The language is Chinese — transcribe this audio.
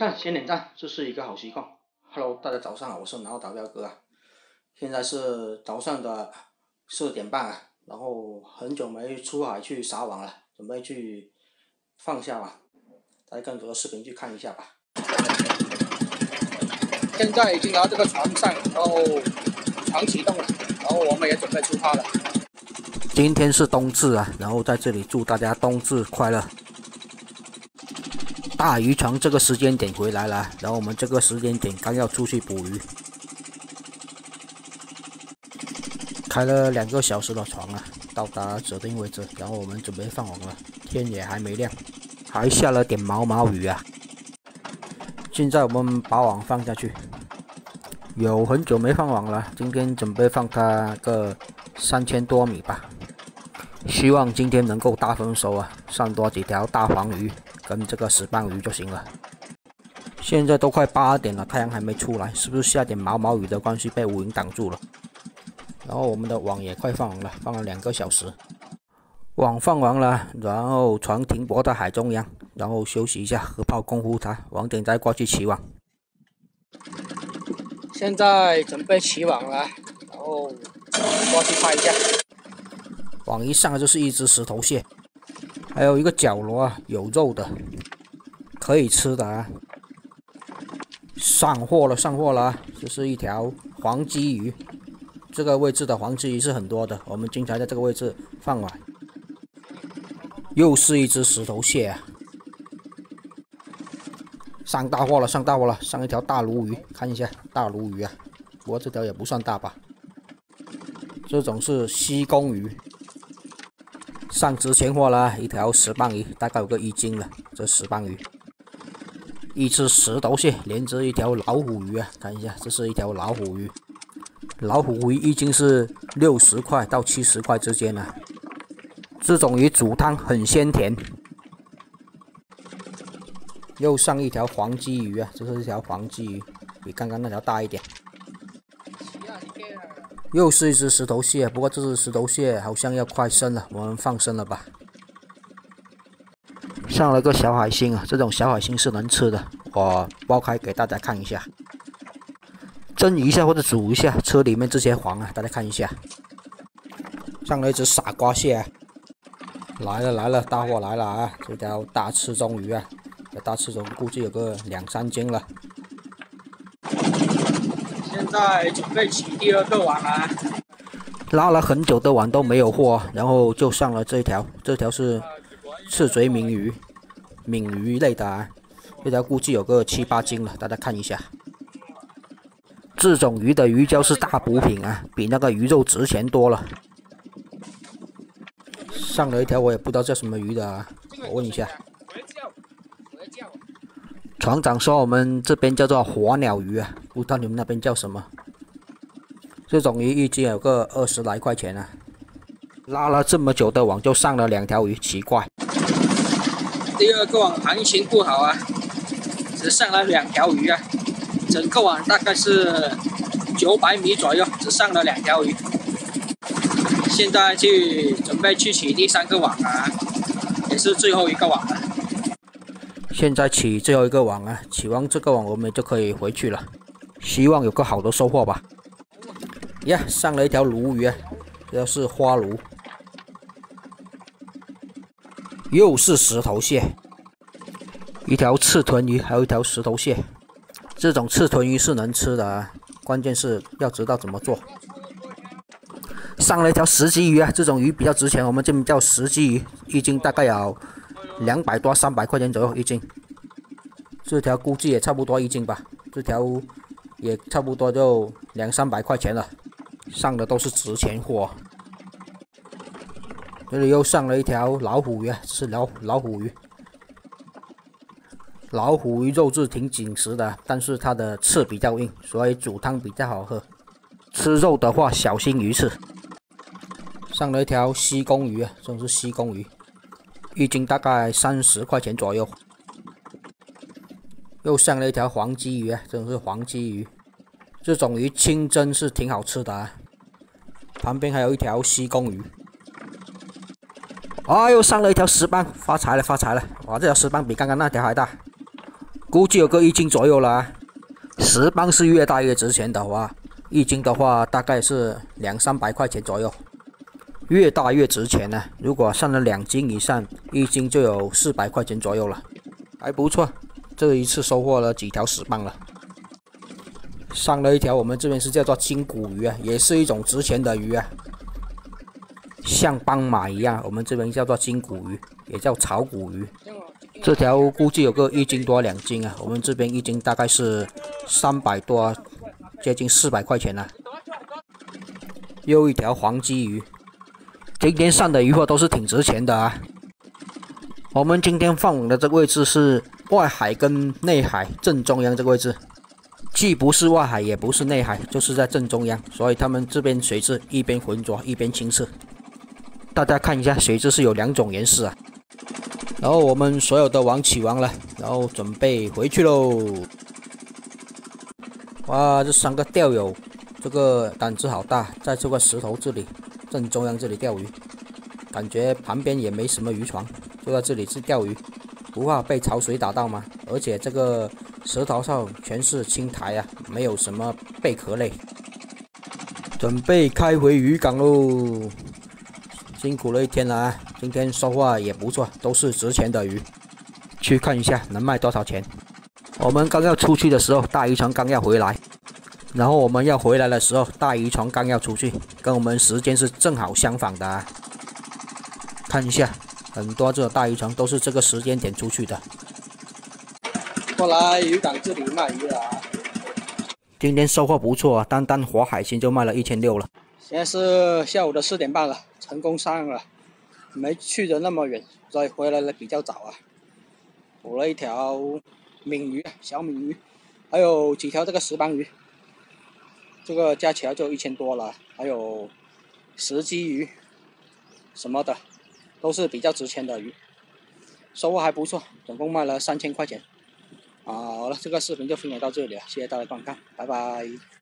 看先点赞，这是一个好习惯。Hello，大家早上好，我是南澳导镖哥啊。现在是早上的四点半啊，然后很久没出海去撒网了，准备去放下网，大家跟着视频去看一下吧。现在已经拿这个船上，然后船启动了，然后我们也准备出发了。今天是冬至啊，然后在这里祝大家冬至快乐。大渔船这个时间点回来了，然后我们这个时间点刚要出去捕鱼，开了两个小时的船啊，到达指定位置，然后我们准备放网了。天也还没亮，还下了点毛毛雨啊。现在我们把网放下去，有很久没放网了，今天准备放它个三千多米吧，希望今天能够大丰收啊，上多几条大黄鱼。跟这个石斑鱼就行了。现在都快八点了，太阳还没出来，是不是下点毛毛雨的关系被乌云挡住了？然后我们的网也快放完了，放了两个小时，网放完了，然后船停泊在海中央，然后休息一下，喝泡功夫茶，晚点再过去起网。现在准备起网了，然后过去拍一下。网一上就是一只石头蟹。还有一个角螺啊，有肉的，可以吃的啊。上货了，上货了啊，这是一条黄鲫鱼。这个位置的黄鲫鱼是很多的，我们经常在这个位置放网。又是一只石头蟹啊！上大货了，上大货了，上一条大鲈鱼，看一下大鲈鱼啊。不过这条也不算大吧。这种是西公鱼。上值钱货了，一条石斑鱼，大概有个一斤了。这石斑鱼，一只石头蟹，连着一条老虎鱼啊！看一下，这是一条老虎鱼。老虎鱼一斤是六十块到七十块之间啊。这种鱼煮汤很鲜甜。又上一条黄鲫鱼啊，这是一条黄鲫鱼，比刚刚那条大一点。又是一只石头蟹，不过这只石头蟹好像要快生了，我们放生了吧。上了个小海星啊，这种小海星是能吃的，我剥开给大家看一下，蒸一下或者煮一下，吃里面这些黄啊，大家看一下。上了一只傻瓜蟹，来了来了，大货来了啊！这条大赤中鱼啊，这大赤中估计有个两三斤了。在准备起第二个网了！拉了很久的网都没有货，然后就上了这条，这条是赤嘴鲶鱼，鲶鱼类的啊，这条估计有个七八斤了，大家看一下。这种鱼的鱼胶是大补品啊，比那个鱼肉值钱多了。上了一条我也不知道叫什么鱼的啊，我问一下。船长说我们这边叫做火鸟鱼啊，不知道你们那边叫什么？这种鱼一斤有个二十来块钱啊，拉了这么久的网就上了两条鱼，奇怪。第二个网行情不好啊，只上了两条鱼啊，整个网大概是九百米左右，只上了两条鱼。现在去准备去取第三个网啊，也是最后一个网了。现在起最后一个网啊，起完这个网我们就可以回去了。希望有个好的收获吧。呀，上了一条鲈鱼啊，这是花鲈。又是石头蟹，一条刺豚鱼，还有一条石头蟹。这种刺豚鱼是能吃的啊，关键是要知道怎么做。上了一条石鲫鱼啊，这种鱼比较值钱，我们这边叫石鲫鱼，一斤大概有。两百多、三百块钱左右一斤，这条估计也差不多一斤吧。这条也差不多就两三百块钱了，上的都是值钱货。这里又上了一条老虎鱼，是老老虎鱼。老虎鱼肉质挺紧实的，但是它的刺比较硬，所以煮汤比较好喝。吃肉的话小心鱼刺。上了一条西公鱼啊，这是西公鱼。一斤大概三十块钱左右，又上了一条黄鲫鱼啊，真是黄鲫鱼，这种鱼清蒸是挺好吃的啊。旁边还有一条西公鱼，啊，又上了一条石斑，发财了发财了！哇，这条石斑比刚刚那条还大，估计有个一斤左右了。啊。石斑是越大越值钱的话，一斤的话大概是两三百块钱左右，越大越值钱呢。如果上了两斤以上，一斤就有四百块钱左右了，还不错。这一次收获了几条石蚌了，上了一条我们这边是叫做金骨鱼啊，也是一种值钱的鱼啊，像斑马一样，我们这边叫做金骨鱼，也叫草骨鱼。这条估计有个一斤多两斤啊，我们这边一斤大概是三百多，接近四百块钱了。又一条黄鲫鱼，今天上的鱼货都是挺值钱的啊。我们今天放网的这个位置是外海跟内海正中央这个位置，既不是外海也不是内海，就是在正中央，所以他们这边水质一边浑浊一边清澈。大家看一下，水质是有两种颜色啊。然后我们所有的网起完了，然后准备回去喽。哇，这三个钓友，这个胆子好大，在这块石头这里正中央这里钓鱼，感觉旁边也没什么渔船，就在这里是钓鱼，不怕被潮水打到吗？而且这个石头上全是青苔啊，没有什么贝壳类。准备开回渔港喽。辛苦了一天了啊！今天收获也不错，都是值钱的鱼。去看一下能卖多少钱。我们刚要出去的时候，大渔船刚要回来，然后我们要回来的时候，大渔船刚要出去，跟我们时间是正好相反的。啊。看一下，很多这大渔船都是这个时间点出去的。过来渔港这里卖鱼了。啊今天收获不错啊，单单活海鲜就卖了一千六了。现在是下午的四点半了。成功上了，没去的那么远，所以回来的比较早啊。捕了一条敏鱼，小敏鱼，还有几条这个石斑鱼，这个加起来就一千多了。还有石鲫鱼什么的，都是比较值钱的鱼，收获还不错，总共卖了三千块钱。啊好了，这个视频就分享到这里了，谢谢大家观看，拜拜。